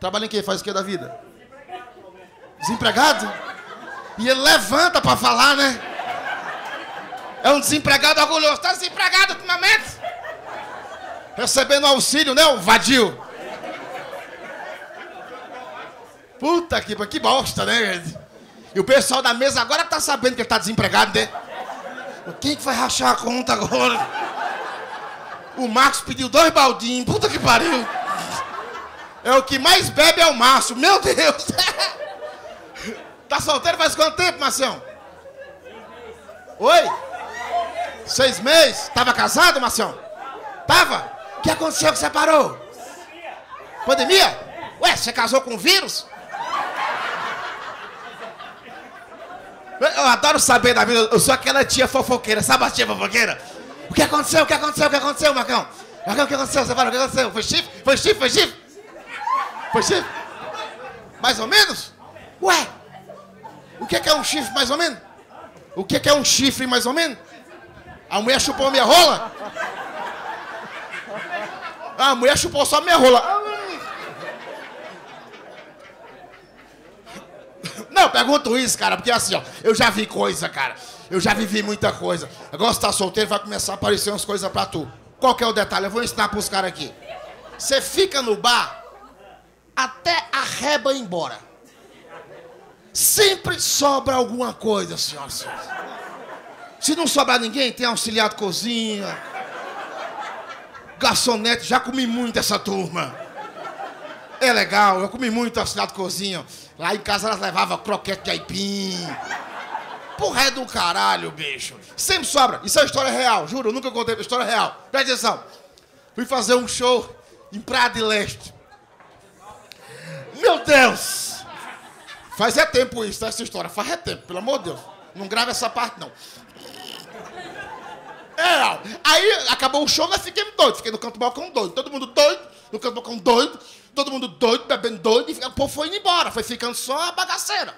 Trabalha em quê? Faz o que da vida? Desempregado? E ele levanta pra falar, né? É um desempregado orgulhoso. Tá desempregado ultimamente? Recebendo auxílio, né, o vadio? Puta que, que bosta, né? E o pessoal da mesa agora tá sabendo que ele tá desempregado, né? Quem que vai rachar a conta agora? O Marcos pediu dois baldinhos. Puta que pariu. É o que mais bebe é o Márcio. Meu Deus. Tá solteiro faz quanto tempo, Marcião? Oi? Seis meses? Tava casado, Marcião? Tava? O que aconteceu que você parou? Pandemia? Ué, você casou com vírus? Eu adoro saber da vida. Eu sou aquela tia fofoqueira. Sabe a tia fofoqueira? O que aconteceu? O que aconteceu? O que aconteceu, Marcão? Marcão, o que aconteceu? Você fala, o que aconteceu? Foi chifre? Foi chifre? Foi chifre? Foi chifre? Mais ou menos? Ué, o que é um chifre mais ou menos? O que é um chifre mais ou menos? A mulher chupou minha rola? A mulher chupou só minha rola. Não, eu pergunto isso, cara, porque assim, ó, eu já vi coisa, cara. Eu já vivi muita coisa. Agora você tá solteiro, vai começar a aparecer umas coisas pra tu. Qual que é o detalhe? Eu vou ensinar pros caras aqui. Você fica no bar até a reba ir embora. Sempre sobra alguma coisa, senhoras e senhores. Se não sobrar ninguém, tem auxiliar de cozinha, garçonete, já comi muito essa turma. É legal, eu comi muito auxiliar de cozinha. Lá em casa elas levavam croquete de aipim. Porra é do caralho, bicho. Sempre sobra. Isso é história real, juro, eu nunca contei história real. Presta atenção. Fui fazer um show em Praia de Leste. Meu Deus! Faz é tempo isso, essa história. Faz é tempo, pelo amor de Deus. Não grava essa parte, não. É, aí acabou o show, nós ficamos doidos. Fiquei no canto do balcão doido. Todo mundo doido, no canto do balcão doido. Todo mundo doido, bebendo doido. E o povo foi indo embora. Foi ficando só a bagaceira.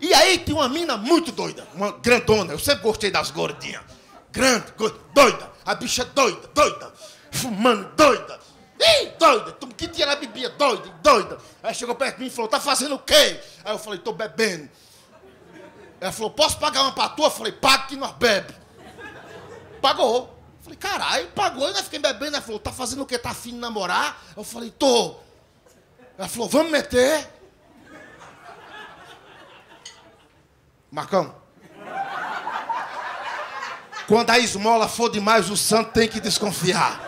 E aí tinha uma mina muito doida, uma grandona. Eu sempre gostei das gordinhas. Grande, doida. A bicha doida, doida. Fumando, doida. Ih, doida, tu que tinha ela bebia, doida, doida. Aí chegou perto de mim e falou, tá fazendo o quê? Aí eu falei, tô bebendo. Ela falou, posso pagar uma pra tu? Eu falei, paga que nós bebe. Pagou. Eu falei, caralho, pagou e nós fiquei bebendo. Ela falou, tá fazendo o quê? Tá afim de namorar? Eu falei, tô. Ela falou, vamos meter? Marcão. Quando a esmola for demais, o santo tem que desconfiar.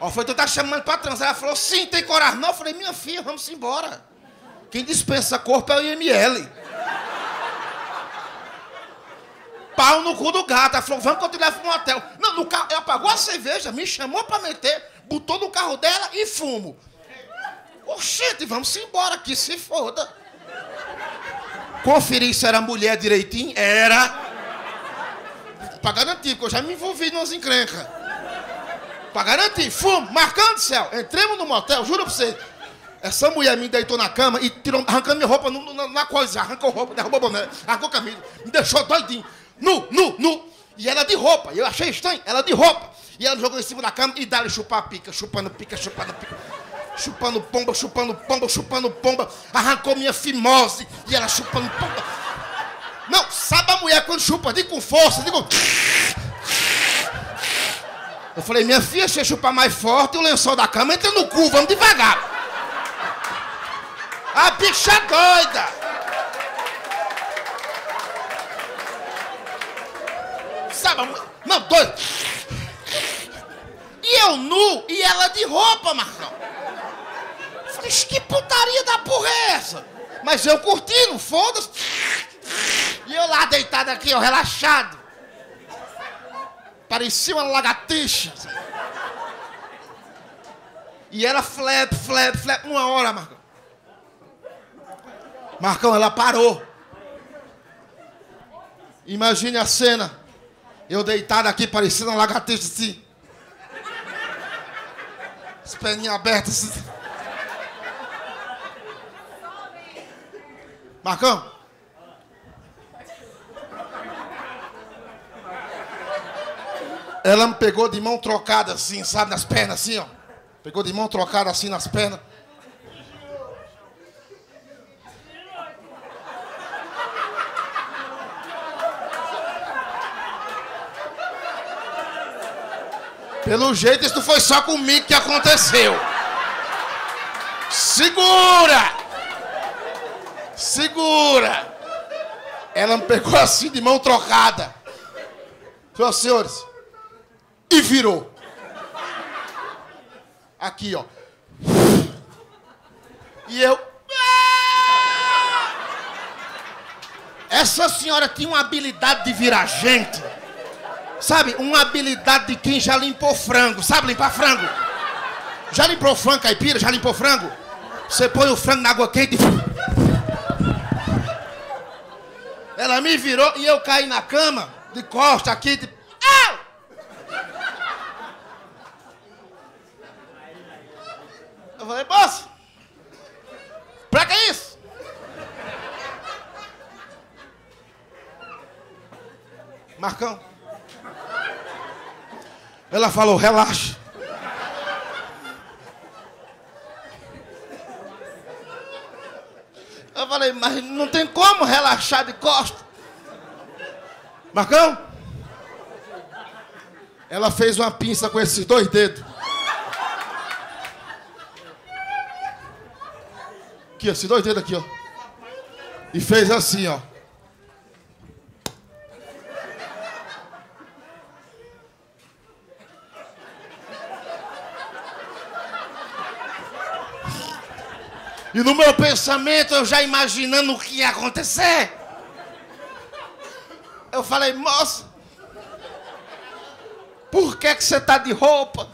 Ó, foi, tu tá chamando pra transar. Ela falou, sim, tem coragem. Não, eu falei, minha filha, vamos embora. Quem dispensa corpo é o IML. Pau no cu do gato. Ela falou, vamos que eu te levo pro hotel. Não, no carro, ela pagou a cerveja, me chamou pra meter, botou no carro dela e fumo. Oxente, vamos embora, que se foda. Conferir se era mulher direitinho? Era. Pra garantir, porque eu já me envolvi nas encrencas. Pra garantir, fumo, marcando céu. Entremos no motel, juro pra você. Essa mulher me deitou na cama e tirou, arrancando minha roupa no, na, na coisa. Arrancou roupa, derrubou boné, arrancou camisa. Me deixou doidinho. Nu, nu, nu. E ela de roupa. Eu achei estranho. Ela de roupa. E ela jogou em cima da cama e dá-lhe chupar pica. Chupando pica, chupando pica. Chupando pomba, chupando pomba, chupando pomba. Arrancou minha fimose. E ela chupando pomba. Não, sabe a mulher quando chupa? Digo com força, digo... Eu falei, minha filha, se chupar mais forte, o lençol da cama entra no cu, vamos devagar. A bicha doida! Sabe. Não, doido. E eu nu e ela de roupa, Marcão. Eu falei, que putaria da porra é essa? Mas eu curtindo, foda-se. E eu lá deitado aqui, ó, relaxado. Parecia uma lagartixa. E ela flap, flap, flap, uma hora, Marcão. Marcão, ela parou. Imagine a cena. Eu deitado aqui, parecendo uma lagartixa assim. As perninhas abertas assim. Marcão. Ela me pegou de mão trocada assim, sabe, nas pernas assim, ó. Pegou de mão trocada assim nas pernas. Pelo jeito, isso foi só comigo que aconteceu. Segura! Segura! Ela me pegou assim de mão trocada. Senhoras e senhores. E virou. Aqui, ó. E eu. Essa senhora tinha uma habilidade de virar gente. Sabe? Uma habilidade de quem já limpou frango. Sabe limpar frango? Já limpou frango caipira? Já limpou frango? Você põe o frango na água quente e. Ela me virou e eu caí na cama, de costa aqui, de. Au! Eu falei, moça, pra que isso? Marcão. Ela falou, relaxa. Eu falei, mas não tem como relaxar de costa. Marcão? Ela fez uma pinça com esses dois dedos. Aqui, ó, dois dedos aqui, ó. E fez assim, ó. E no meu pensamento, eu já imaginando o que ia acontecer. Eu falei, moça, por que, que você tá de roupa?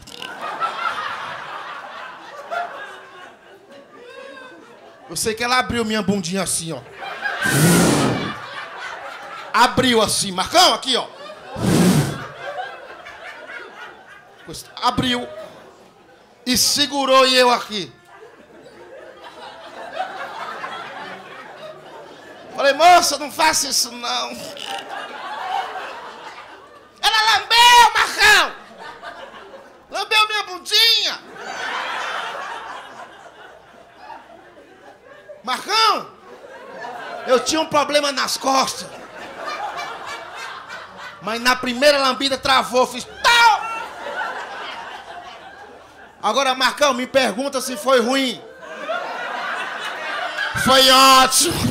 Eu sei que ela abriu minha bundinha assim, ó. Abriu assim, Marcão, aqui, ó. Abriu. E segurou e eu aqui. Falei, moça, não faça isso não. Ela lambeu, Marcão! Lambeu minha bundinha! Marcão! Eu tinha um problema nas costas. Mas na primeira lambida travou, fiz tal! Agora, Marcão, me pergunta se foi ruim. Foi ótimo.